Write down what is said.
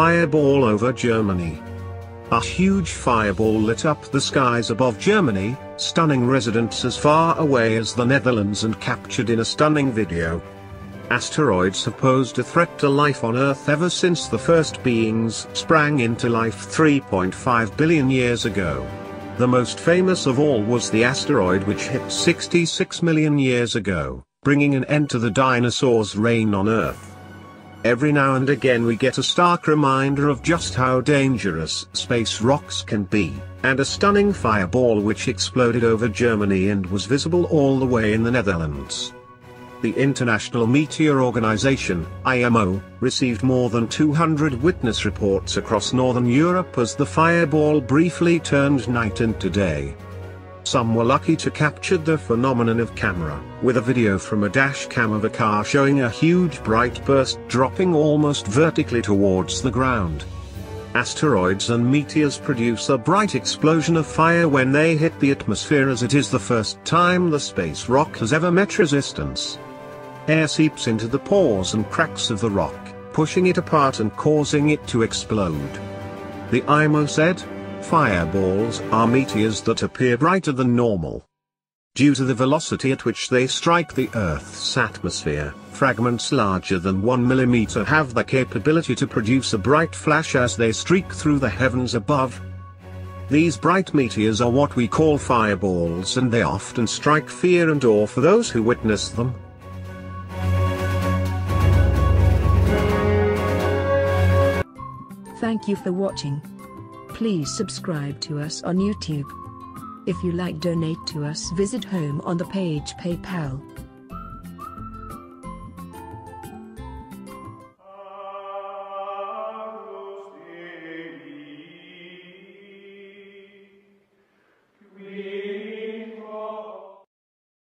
fireball over Germany. A huge fireball lit up the skies above Germany, stunning residents as far away as the Netherlands and captured in a stunning video. Asteroids have posed a threat to life on Earth ever since the first beings sprang into life 3.5 billion years ago. The most famous of all was the asteroid which hit 66 million years ago, bringing an end to the dinosaurs' reign on Earth. Every now and again we get a stark reminder of just how dangerous space rocks can be, and a stunning fireball which exploded over Germany and was visible all the way in the Netherlands. The International Meteor Organization, IMO, received more than 200 witness reports across northern Europe as the fireball briefly turned night into day. Some were lucky to capture the phenomenon of camera, with a video from a dash cam of a car showing a huge bright burst dropping almost vertically towards the ground. Asteroids and meteors produce a bright explosion of fire when they hit the atmosphere as it is the first time the space rock has ever met resistance. Air seeps into the pores and cracks of the rock, pushing it apart and causing it to explode. The IMO said, Fireballs are meteors that appear brighter than normal. Due to the velocity at which they strike the Earth's atmosphere, fragments larger than 1 mm have the capability to produce a bright flash as they streak through the heavens above. These bright meteors are what we call fireballs and they often strike fear and awe for those who witness them. Thank you for watching. Please subscribe to us on YouTube. If you like donate to us visit home on the page PayPal.